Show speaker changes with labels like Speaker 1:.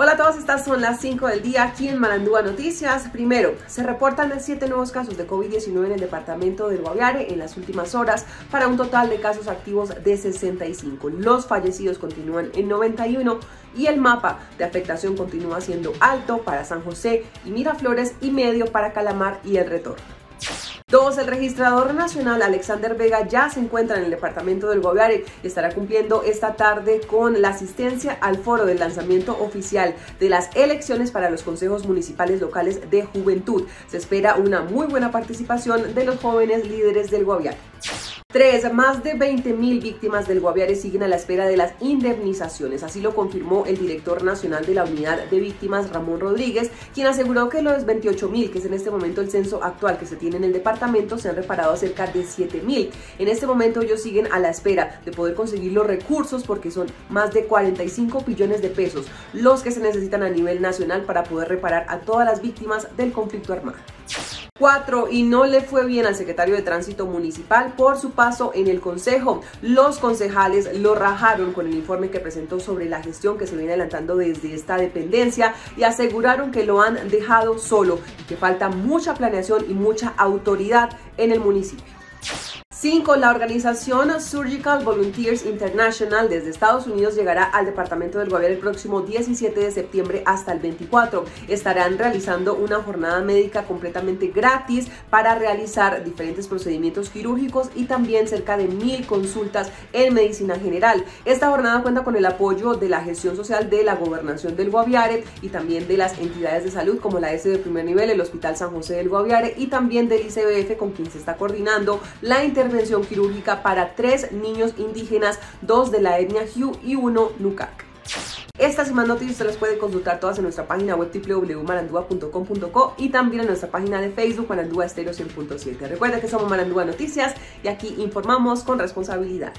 Speaker 1: Hola a todos, estas son las 5 del día aquí en Marandúa Noticias. Primero, se reportan 7 nuevos casos de COVID-19 en el departamento del Guaviare en las últimas horas para un total de casos activos de 65. Los fallecidos continúan en 91 y el mapa de afectación continúa siendo alto para San José y Miraflores y medio para Calamar y el Retorno. Dos, el registrador nacional Alexander Vega ya se encuentra en el departamento del Guaviare y estará cumpliendo esta tarde con la asistencia al foro del lanzamiento oficial de las elecciones para los consejos municipales locales de juventud. Se espera una muy buena participación de los jóvenes líderes del Guaviare. 3. Más de 20.000 víctimas del Guaviare siguen a la espera de las indemnizaciones. Así lo confirmó el director nacional de la Unidad de Víctimas, Ramón Rodríguez, quien aseguró que los 28.000, que es en este momento el censo actual que se tiene en el departamento, se han reparado cerca de 7.000. En este momento ellos siguen a la espera de poder conseguir los recursos porque son más de 45 billones de pesos los que se necesitan a nivel nacional para poder reparar a todas las víctimas del conflicto armado. 4. Y no le fue bien al secretario de Tránsito Municipal por su paso en el Consejo. Los concejales lo rajaron con el informe que presentó sobre la gestión que se viene adelantando desde esta dependencia y aseguraron que lo han dejado solo y que falta mucha planeación y mucha autoridad en el municipio. 5. La organización Surgical Volunteers International desde Estados Unidos llegará al departamento del Guaviare el próximo 17 de septiembre hasta el 24. Estarán realizando una jornada médica completamente gratis para realizar diferentes procedimientos quirúrgicos y también cerca de mil consultas en medicina general. Esta jornada cuenta con el apoyo de la gestión social de la gobernación del Guaviare y también de las entidades de salud como la S de primer nivel, el Hospital San José del Guaviare y también del ICBF con quien se está coordinando la intervención intervención quirúrgica para tres niños indígenas, dos de la etnia Hu y uno Nukak. Estas y más noticias se las puede consultar todas en nuestra página web www.marandua.com.co y también en nuestra página de Facebook Marandúa Estéreo 100.7. Recuerda que somos Marandúa Noticias y aquí informamos con responsabilidad.